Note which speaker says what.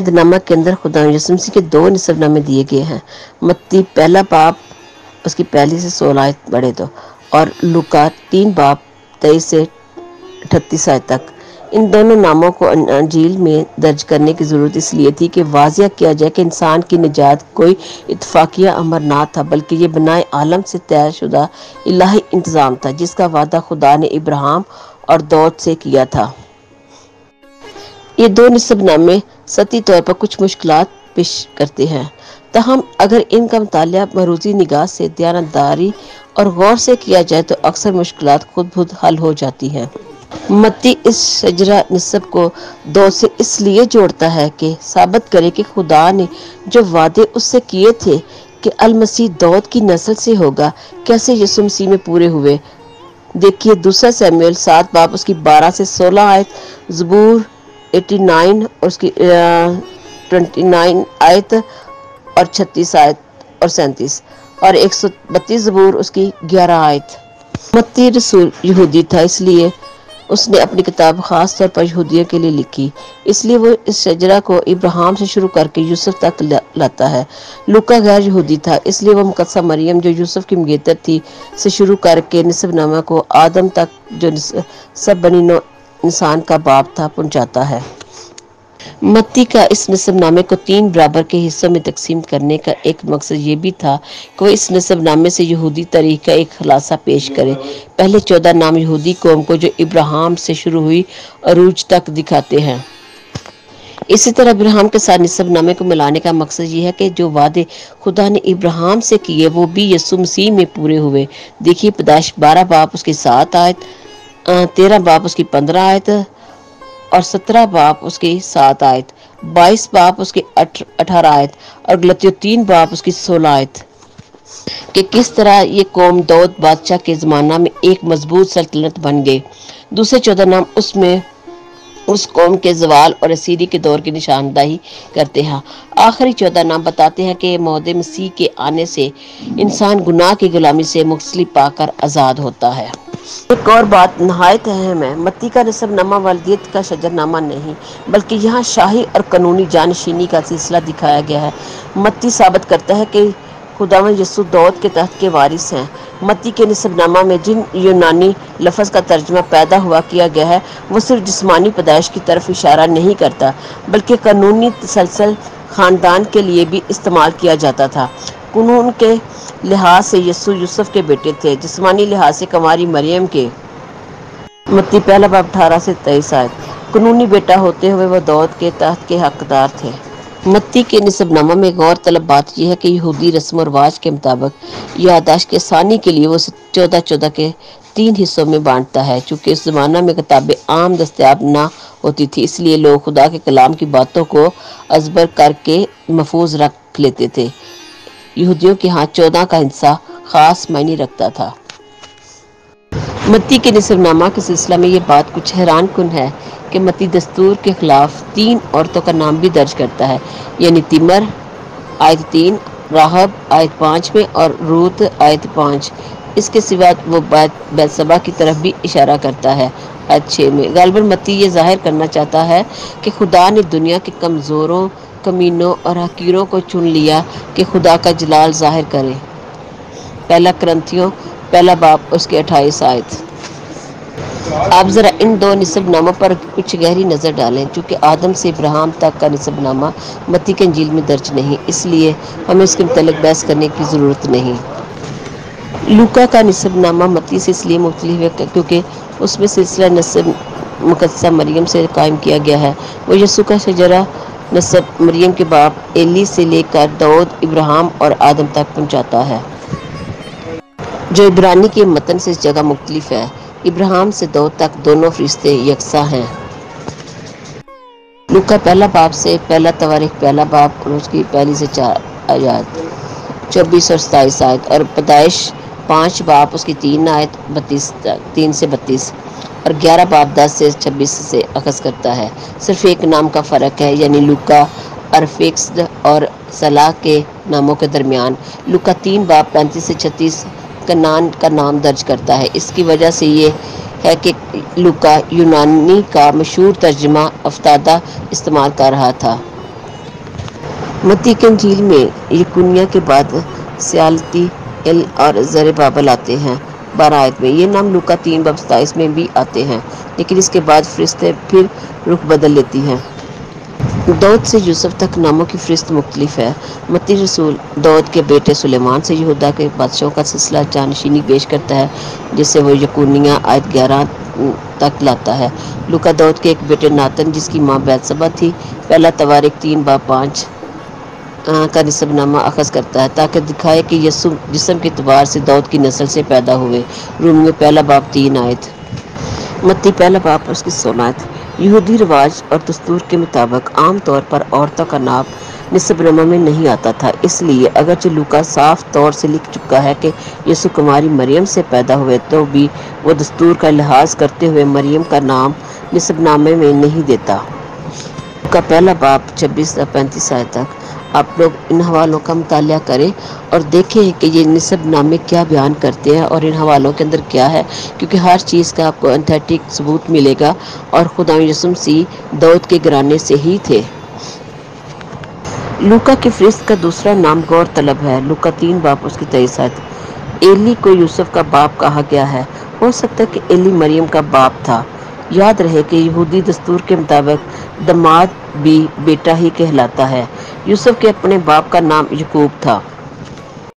Speaker 1: ऐदनामा के अंदर खुदा यसमसी के दो नसबनामे दिए गए हैं। मत्ती, पहला बाप उसकी पहली से सोलह आयत बढ़े तो। और लुका तीन बाप तेईस से अठतीस आयत तक। इन दोनों नामों को अंजील में दर्ज करने की ज़रूरत इसलिए थी कि वाजिया किया जाए कि इंसान की निजात कोई इतफाकिया अमर ना था, बल्कि ये बनाए आलम से तयशुदा इलाही इंतज़ाम था, जिसका वादा खुदा ने इब्राहम और दौद से किया था। ये दो नसबनामे सती तौर पर कुछ मुश्किल पेश करते हैं। तहम, अगर इनका मताल मरूजी निगाह से दयानतदारी और गौर से किया जाए तो अक्सर मुश्किल खुद खुद हल हो जाती हैं। मत्ती इस शजरा नसब को दो से इसलिए जोड़ता है कि साबित करे कि खुदा ने जो वादे उससे किए थे कि अलमसी दौद की नस्ल से होगा, कैसे यसु मसीह में पूरे हुए? देखिए, दूसरा सैमुअल सात बाप उसकी बारह से सोलह आयत, जबूर एटी नाइन और उसकी ट्वेंटी आयत और छत्तीस आयत और सैंतीस। और एक सौ बत्तीस जबूर, उसकी ग्यारह आयत। मत्ती रसूल यहूदी था, इसलिए उसने अपनी किताब ख़ास तौर पर यहूदियों के लिए लिखी। इसलिए वो इस शजरा को इब्राहिम से शुरू करके यूसुफ तक लाता है। लुका गैर यहूदी था, इसलिए वो मुकदसा मरियम, जो यूसुफ की मगेतर थी, से शुरू करके नसबनामा को आदम तक, जो सब बनी इंसान का बाप था पहुंचाता है। मत्ती का इस नसबनामे को तीन बराबर के हिस्सों में तकसीम करने का एक मकसद ये भी था कि वह इस नसबनामे से यहूदी तरीक का एक खुलासा पेश करे। पहले चौदह नाम यहूदी कौम को जो इब्राहिम से शुरू हुई अरूज तक दिखाते हैं। इसी तरह इब्राहिम के साथ नसबनामे को मिलाने का मकसद ये है कि जो वादे खुदा ने इब्राहिम से किए, वो भी यसु मसीह में पूरे हुए। देखिए पदाश बारह बाप उसके साथ आयत तेरह बाप उसकी पंद्रह आयत और सत्रह बाप उसकी सात आयत, बाईस बाप उसकी अठारह आयत और गलतियों तीन बाप उसकी सोलह आयत। कि किस तरह ये कौम दौद बादशाह के ज़माना में एक मज़बूत सल्तनत बन गए दूसरे चौदह नाम उसमें उस कौम के जवाल और असीरी के दौर की निशानदाही करते हैं। आखिरी चौदह नाम बताते हैं कि मौद मसीह के आने से इंसान गुनाह की गुलामी से मुख्तलि पाकर आज़ाद होता है। एक और बात, नहायत अहम है मत्ती का नसब नमा वालदियत का शजरनामा नहीं, बल्कि यहाँ शाही और कानूनी जानशीनी का सिलसिला दिखाया गया है। मत्ती साबित करता है कि खुदावन यसु दौद के तहत के वारिस हैं। मत्ती के नसबनामा में जिन यूनानी लफज का तर्जमा पैदा हुआ किया गया है, वो सिर्फ़ जिसमानी पैदाइश की तरफ़ इशारा नहीं करता, बल्कि कानूनी तसलसल ख़ानदान के लिए भी इस्तेमाल किया जाता था। कानून के लिहाज से यसु यूसुफ के बेटे थे, जिस्मानी लिहाज से कमारी मरियम के मत्ती पहला बाब अठारह से तेईस आयत कानूनी बेटा होते हुए वह दौद के तहत के हकदार थे। मत्ती के नसबनामा में गौर तलब बात यह है कि यहूदी रस्म और रवाज के मुताबिक यादाश्त के आसानी के लिए वो चौदह चौदह के तीन हिस्सों में बांटता है, चूँकि इस ज़माना में किताबें आम दस्तियाब ना होती थी, इसलिए लोग खुदा के कलाम की बातों को अजबर करके महफूज रख लेते थे। यहूदियों के यहाँ चौदह का हिस्सा खास मायने रखता था। मत्ती के नसरनामा के सिलसिला में ये बात कुछ हैरान कन है कि मती दस्तूर के खिलाफ तीन औरतों का नाम भी दर्ज करता है। यानी तिमर, आयत तीन, राहब, आयत पाँच में और रूत, आयत पाँच। इसके सिवा वो बैतसबा की तरफ़ भी इशारा करता है, आयत छः में। गालबन मती ये ज़ाहिर करना चाहता है कि खुदा ने दुनिया के कमज़ोरों कमीनों और हकीरों को चुन लिया कि खुदा का जलाल ज़ाहिर करे। पहला क्रंथियों, पहला बाप, उसके अट्ठाईस आयत। आप ज़रा इन दो नसबनामों पर कुछ गहरी नज़र डालें, चूँकि आदम से इब्राहिम तक का नसबनामा मती के अंजील में दर्ज नहीं, इसलिए हमें उसके मतलब बहस करने की ज़रूरत नहीं। लूका का नसबनामा मती से इसलिए मुख्तलिफ़ है क्योंकि उसमें सिलसिला नसब मुकदसा मरियम से कायम किया गया है। वो यसु का शजरा नसब मरियम के बाप एली से लेकर दाऊद, इब्राहिम और आदम तक पहुंचाता है। जो इब्रानी के मतन से जगह मुख्तलिफ़ है। इब्राहिम से दाऊद तक दोनों फरिश्ते यकसा हैं। लुका पहला बाप से पहला तवारीख, पहला बाप और उसकी पहली से चार आयात। चौबीस और सताईस आयत और पैदाइश, पाँच बाप, उसकी तीन आयत, बत्तीस, तीन से बत्तीस। और 11 बाप 10 से 26 से अखज करता है। सिर्फ़ एक नाम का फ़र्क है, यानी लुका अरफिक्स और सलाह के नामों के दरमियान। लुका तीन बाप पैंतीस से छत्तीस कनान का नाम दर्ज करता है। इसकी वजह से ये है कि लुका यूनानी का मशहूर तर्जमा अफ्तादा इस्तेमाल कर रहा था। मती के झील में यकुनिया के बाद सियालती एल और जर बाबल आते हैं। बारात में। ये नाम लुका तीन बब सताइस में भी आते हैं, लेकिन इसके बाद फरिश्ते फिर रुख बदल लेती हैं। दौद से यूसुफ तक नामों की फरिस्त मुख्तलिफ़ है। मती रसूल दौद के बेटे सुलेमान से यहूदा के बादशाहों का सिलसिला जानशीनी पेश करता है, जिससे वो यकूनिया आयत ग्यारह तक लाता है। लुका दौद के एक बेटे नातन, जिसकी माँ बैतसबा थी, पहला तवारिक तीन बा पाँच का नसबनामा अखज़ करता है ताकि दिखाए कि यसु, जिसम के अतबार से दौद की नस्ल से पैदा हुए। रूम में पहला बाप तीन आयत मत्ती पहला बाप उसकी सोनायत यहूदी रिवाज और दस्तूर के मुताबिक आम तौर पर औरतों का नाम नसबनमा में नहीं आता था। इसलिए अगरचे लुका साफ़ तौर से लिख चुका है कि यसु कुमारी मरियम से पैदा हुए तो भी वो दस्तूर का लिहाज करते हुए मरियम का नाम नसबनामे में नहीं देता। का पहला बाप छब्बीस पैंतीस आय तक आप लोग इन हवालों का मुताल करें और देखें कि ये नसब नामे क्या बयान करते हैं और इन हवालों के अंदर क्या है, क्योंकि हर चीज़ का आपको एंथेटिक सबूत मिलेगा और खुदा यसम सी दौद के घराने से ही थे। लुका की फरिस्त का दूसरा नाम गौर तलब है। लुका तीन बाप उसकी तेईसत एली को यूसुफ का बाप कहा गया है। हो सकता है कि एली मरियम का बाप था। याद रहे कि यहूदी दस्तूर के मुताबिक दमाद भी बेटा ही कहलाता है। यूसुफ के अपने बाप का नाम यकूब था।